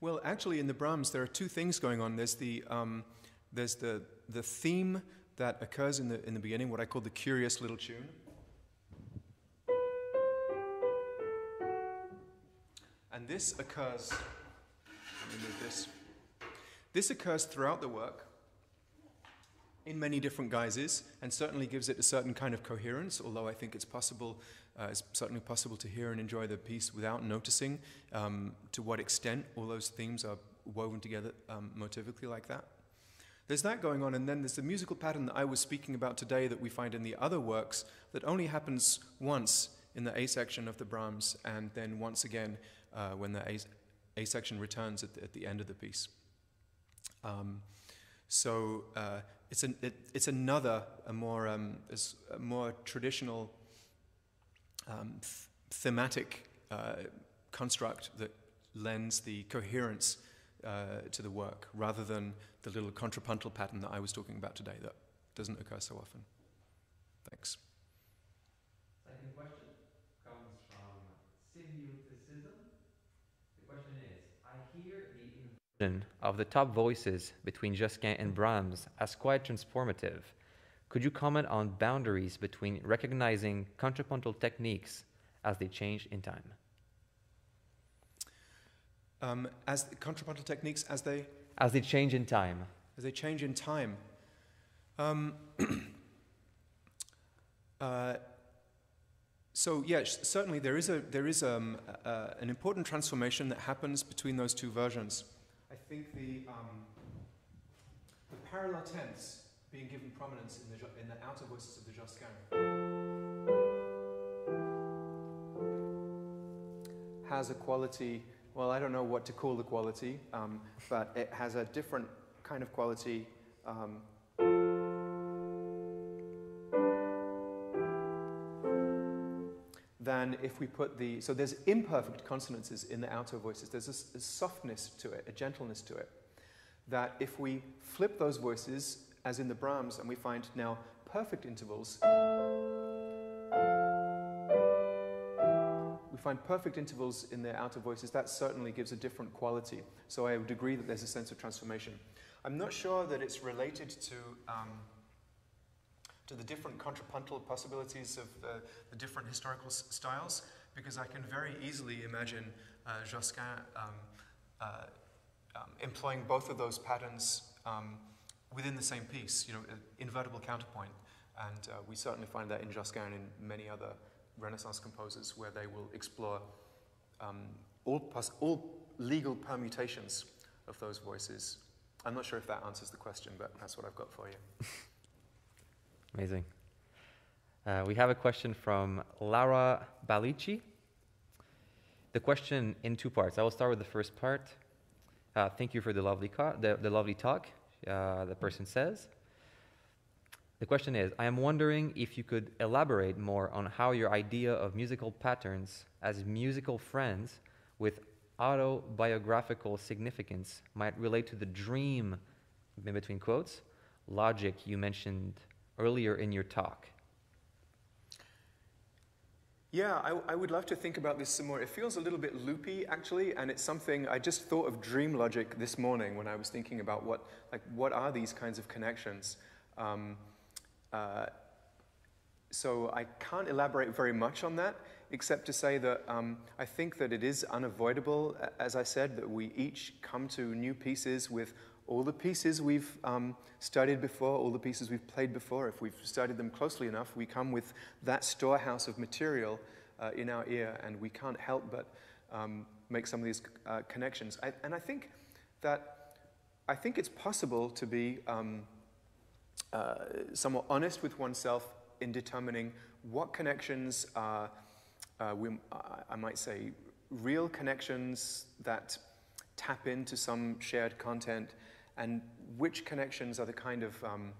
Well, actually, in the Brahms, there are two things going on. There's the, um, there's the, the theme that occurs in the, in the beginning, what I call the curious little tune. And this occurs, this. This occurs throughout the work in many different guises and certainly gives it a certain kind of coherence, although I think it's possible uh, it's certainly possible to hear and enjoy the piece without noticing um, to what extent all those themes are woven together um, motivically like that. There's that going on, and then there's the musical pattern that I was speaking about today that we find in the other works that only happens once in the A section of the Brahms, and then once again uh, when the A, a, section returns at the, at the, end of the piece. Um, so uh, it's, an, it, it's another, a more, um, a more traditional um, th- thematic uh, construct that lends the coherence uh, to the work rather than the little contrapuntal pattern that I was talking about today that doesn't occur so often. Thanks. Second question comes from. The question is I hear the inversion of the top voices between Josquin and Brahms as quite transformative could you comment on boundaries between recognizing contrapuntal techniques as they change in time? Um, as contrapuntal techniques as they as they change in time. As they change in time. Um, uh, so yes, certainly there is a there is um, uh, an important transformation that happens between those two versions. I think the um, the parallel tenths being given prominence in the, in the outer voices of the Josquin. Has a quality, well, I don't know what to call the quality, um, but it has a different kind of quality. Um, than if we put the, so there's imperfect consonances in the outer voices. There's a, a softness to it, a gentleness to it, that if we flip those voices as in the Brahms, and we find now perfect intervals. We find perfect intervals in their outer voices. That certainly gives a different quality. So I would agree that there's a sense of transformation. I'm not sure that it's related to, um, to the different contrapuntal possibilities of the, the different historical styles, because I can very easily imagine uh, Josquin um, uh, um, employing both of those patterns um, within the same piece, you know, invertible counterpoint. And uh, we certainly find that in Josquin and in many other Renaissance composers where they will explore um, all, all legal permutations of those voices. I'm not sure if that answers the question, but that's what I've got for you. Amazing. Uh, we have a question from Lara Balici. The question in two parts. I will start with the first part. Uh, thank you for the lovely, the, the lovely talk, uh, the person says. The question is I am wondering if you could elaborate more on how your idea of musical patterns as musical friends with autobiographical significance might relate to the dream, in between quotes, logic you mentioned earlier in your talk. Yeah, I, I, would love to think about this some more. It feels a little bit loopy, actually, and it's something I just thought of dream logic this morning when I was thinking about what, like, what are these kinds of connections. Um, uh, so I can't elaborate very much on that, except to say that um, I think that it is unavoidable, as I said, that we each come to new pieces with all the pieces we've um, studied before, all the pieces we've played before. If we've studied them closely enough, we come with that storehouse of material uh, in our ear, and we can't help but um, make some of these uh, connections. I, and I think that I think it's possible to be um, uh, somewhat honest with oneself in determining what connections are, uh, we, I might say, real connections that tap into some shared content, and which connections are the kind of um,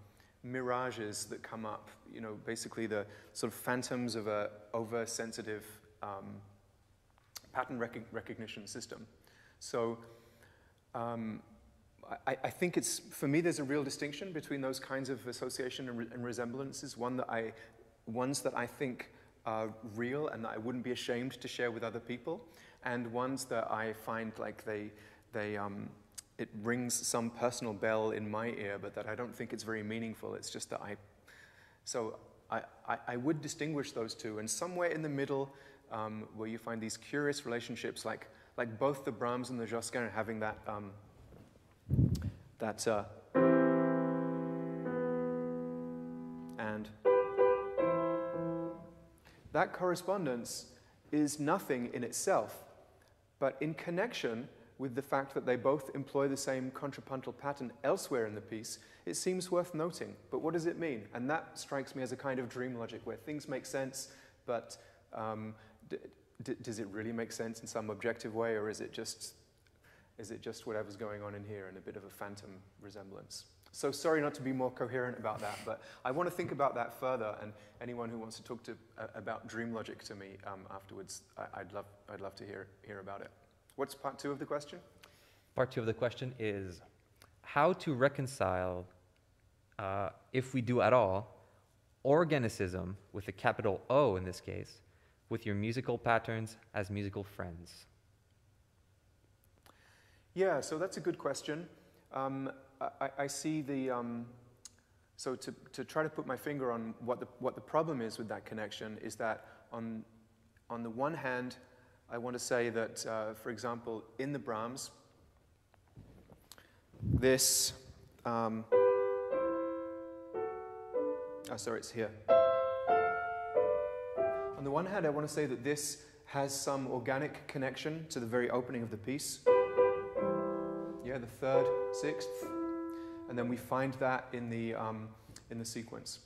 mirages that come up, you know, basically the sort of phantoms of a oversensitive um, pattern rec recognition system. So um, I, I, think it's, for me, there's a real distinction between those kinds of association and, re and resemblances, one that I, ones that I think are real and that I wouldn't be ashamed to share with other people, and ones that I find like they, they, um, it rings some personal bell in my ear, but that I don't think it's very meaningful. It's just that I, so I, I, I would distinguish those two, and somewhere in the middle, um, where you find these curious relationships, like, like both the Brahms and the Josquin having that um, that's uh, and that correspondence is nothing in itself, but in connection with the fact that they both employ the same contrapuntal pattern elsewhere in the piece, it seems worth noting. But what does it mean? And that strikes me as a kind of dream logic where things make sense, but um, does it really make sense in some objective way, or is it just is it just whatever's going on in here and a bit of a phantom resemblance? So sorry not to be more coherent about that, but I want to think about that further. And anyone who wants to talk to, uh, about dream logic to me um, afterwards, I, would love, I'd love to hear, hear about it. What's part two of the question? Part two of the question is how to reconcile, uh, if we do at all, organicism with a capital O in this case, with your musical patterns as musical friends. Yeah, so that's a good question. Um, I, I, see the, um, so to, to try to put my finger on what the, what the problem is with that connection is that on, on the one hand, I want to say that, uh, for example, in the Brahms, this, um, oh, sorry, it's here. On the one hand, I want to say that this has some organic connection to the very opening of the piece yeah, the third, sixth, and then we find that in the, um, in the sequence.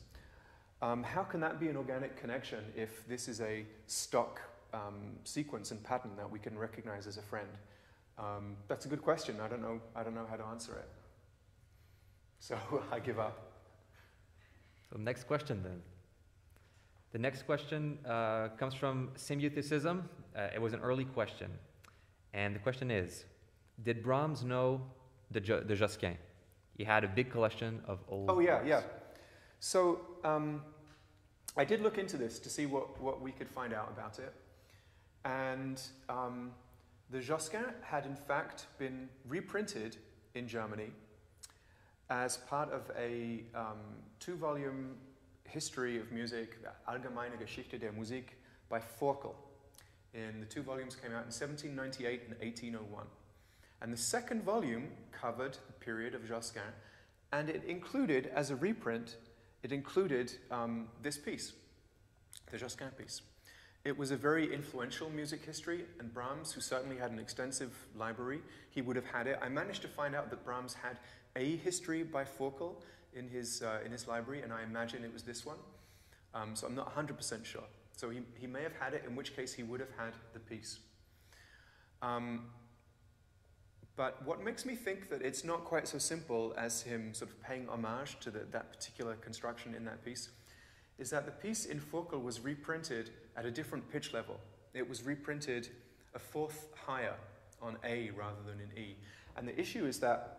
Um, how can that be an organic connection if this is a stock um, sequence and pattern that we can recognize as a friend? Um, that's a good question. I don't know. I don't know how to answer it. So I give up. So next question then. The next question uh, comes from symbioticism. Uh, it was an early question, and the question is: did Brahms know the, the Josquin? He had a big collection of old. Oh, yeah, yeah. So um, I did look into this to see what, what we could find out about it. And um, the Josquin had, in fact, been reprinted in Germany as part of a um, two volume history of music, Allgemeine Geschichte der Musik, by Forkel. And the two volumes came out in 1798 and 1801. And the second volume covered the period of Josquin, and it included, as a reprint, it included um, this piece, the Josquin piece. It was a very influential music history, and Brahms, who certainly had an extensive library, he would have had it. I managed to find out that Brahms had a history by Forkel in his, uh, in his library, and I imagine it was this one. Um, so I'm not 100% sure. So he, he may have had it, in which case he would have had the piece. Um, but what makes me think that it's not quite so simple as him sort of paying homage to the, that particular construction in that piece is that the piece in Forkel was reprinted at a different pitch level. It was reprinted a fourth higher on A rather than in E. And the issue is that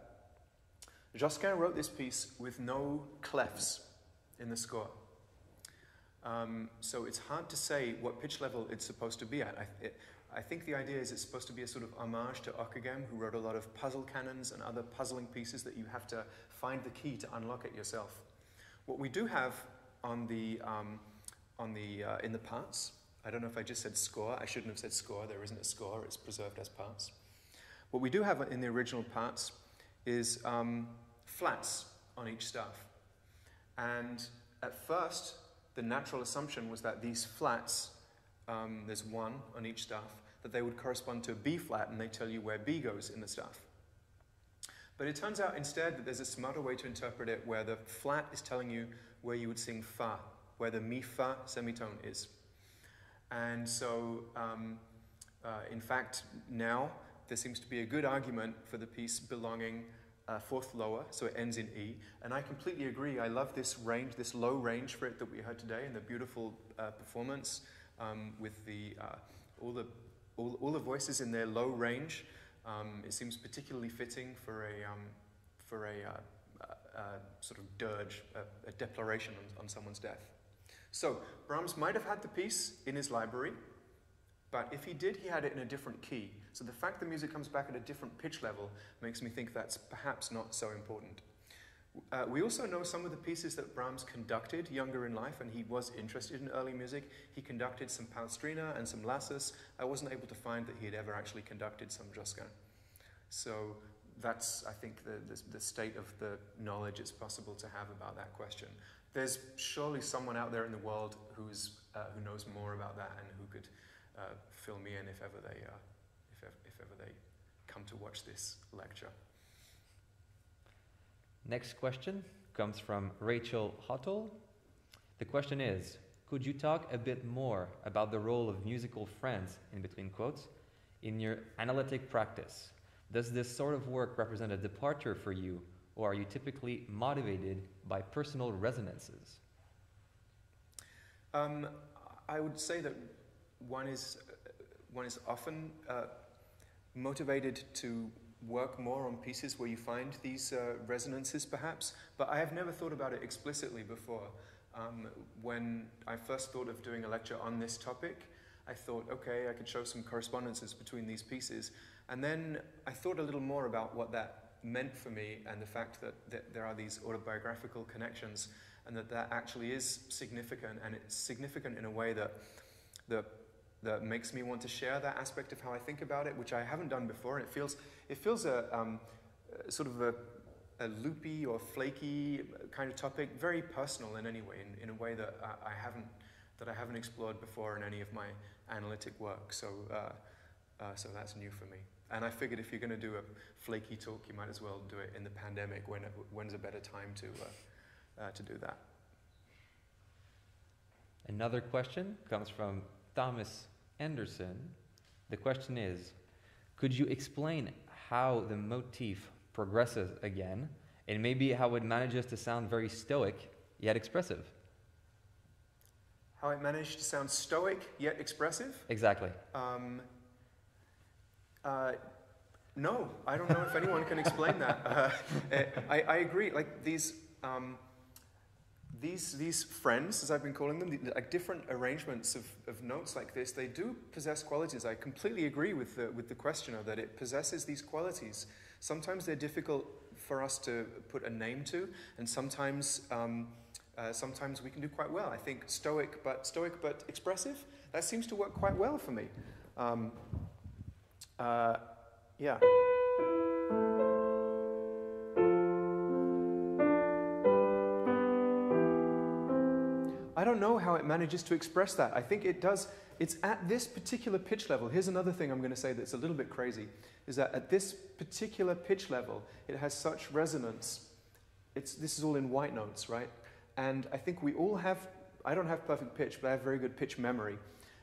Josquin wrote this piece with no clefs in the score. Um, so it's hard to say what pitch level it's supposed to be at. I, it, I, think the idea is it's supposed to be a sort of homage to Ockeghem, who wrote a lot of puzzle canons and other puzzling pieces that you have to find the key to unlock it yourself. What we do have on the, um, on the, uh, in the parts, I don't know if I just said score. I shouldn't have said score. There isn't a score. It's preserved as parts. What we do have in the original parts is um, flats on each staff. And at first, the natural assumption was that these flats, um, there's one on each staff, that they would correspond to a B flat and they tell you where B goes in the staff. But it turns out instead that there's a smarter way to interpret it where the flat is telling you where you would sing fa, where the mi fa semitone is. And so, um, uh, in fact, now there seems to be a good argument for the piece belonging uh, fourth lower, so it ends in E. And I completely agree. I love this range, this low range for it that we heard today, and the beautiful uh, performance um, with the uh, all the all, all, the voices in their low range. Um, it seems particularly fitting for a um, for a uh, uh, sort of dirge, a, a declaration on, on someone's death. So Brahms might have had the piece in his library, but if he did, he had it in a different key. So the fact the music comes back at a different pitch level makes me think that's perhaps not so important. Uh, we also know some of the pieces that Brahms conducted younger in life, and he was interested in early music. He conducted some Palestrina and some Lassus. I wasn't able to find that he had ever actually conducted some Josquin. So that's, I think, the, the, the state of the knowledge it's possible to have about that question. There's surely someone out there in the world who's, uh, who knows more about that and who could uh, fill me in if ever they, uh, if, ever, if ever they come to watch this lecture. Next question comes from Rachel Hottle. The question is Could you talk a bit more about the role of musical friends, in between quotes, in your analytic practice? Does this sort of work represent a departure for you, or are you typically motivated by personal resonances? Um, I would say that one is, one is often uh, motivated to work more on pieces where you find these uh, resonances, perhaps, but I have never thought about it explicitly before. Um, when I first thought of doing a lecture on this topic, I thought, okay, I could show some correspondences between these pieces. And then I thought a little more about what that meant for me and the fact that, that there are these autobiographical connections and that that actually is significant and it's significant in a way that, that, that makes me want to share that aspect of how I think about it, which I haven't done before. And it feels, it feels a, um, sort of a, a, loopy or flaky kind of topic, very personal in any way, in, in a way that I, I haven't, that I haven't explored before in any of my analytic work. So, uh, uh, so that's new for me. And I figured if you're going to do a flaky talk, you might as well do it in the pandemic. When when's a better time to uh, uh, to do that? Another question comes from Thomas Anderson. The question is, could you explain how the motif progresses again, and maybe how it manages to sound very stoic yet expressive? How it managed to sound stoic yet expressive? Exactly. Um, uh, no, I don't know if anyone can explain that. Uh, eh, I, I, agree. Like these, um, these, these friends, as I've been calling them, the, like different arrangements of, of notes like this, they do possess qualities. I completely agree with the, with the questioner that it possesses these qualities. Sometimes they're difficult for us to put a name to, and sometimes, um, uh, sometimes we can do quite well. I think stoic but stoic but expressive. That seems to work quite well for me. Um, uh, yeah. I don't know how it manages to express that. I think it does, it's at this particular pitch level. Here's another thing I'm going to say that's a little bit crazy, is that at this particular pitch level, it has such resonance. It's, this is all in white notes, right? And I think we all have, I don't have perfect pitch, but I have very good pitch memory.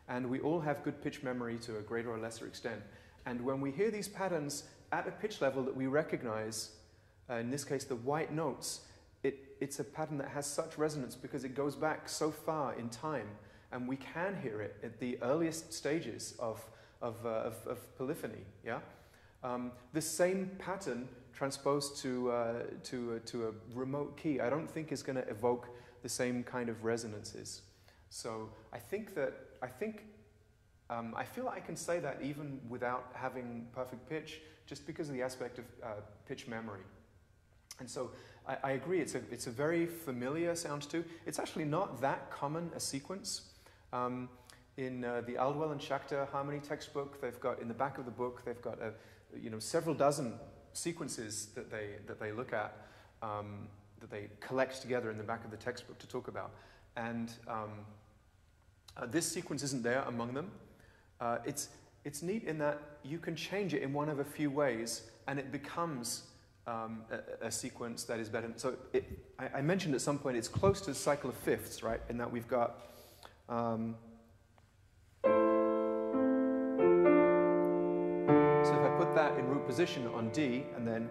And we all have good pitch memory to a greater or lesser extent. And when we hear these patterns at a pitch level that we recognize, uh, in this case the white notes, it, it's a pattern that has such resonance because it goes back so far in time and we can hear it at the earliest stages of, of, uh, of, of, polyphony. Yeah? Um, this same pattern transposed to, uh, to, uh, to a remote key, I don't think is going to evoke the same kind of resonances. So I think that, I think, um, I feel I can say that even without having perfect pitch, just because of the aspect of uh, pitch memory. And so I, I, agree, it's a, it's a very familiar sound too. It's actually not that common a sequence. Um, in uh, the Aldwell and Schachter harmony textbook, they've got in the back of the book, they've got a, you know, several dozen sequences that they, that they look at, um, that they collect together in the back of the textbook to talk about. And um, uh, this sequence isn't there among them. Uh, it's, it's neat in that you can change it in one of a few ways and it becomes um, a, a, sequence that is better. So it, I, I, mentioned at some point it's close to the cycle of fifths, right? In that we've got. Um, so if I put that in root position on D and then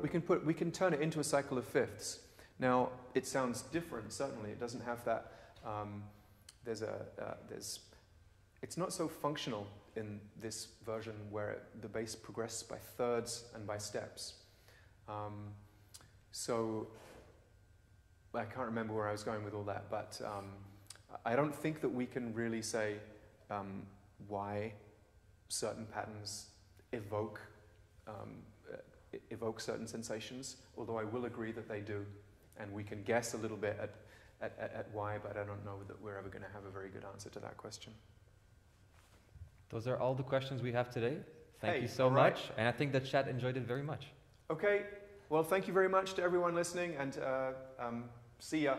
we can put we can turn it into a cycle of fifths. Now it sounds different. Certainly, it doesn't have that. Um, there's a uh, there's it's not so functional in this version where the bass progresses by thirds and by steps. Um, so I can't remember where I was going with all that, but um, I don't think that we can really say um, why certain patterns evoke um, evoke certain sensations, although I will agree that they do, and we can guess a little bit at, at, at, at why, but I don't know that we're ever going to have a very good answer to that question. Those are all the questions we have today. Thank hey, you so right. much. And I think the chat enjoyed it very much. Okay. Well, thank you very much to everyone listening and uh, um, see ya.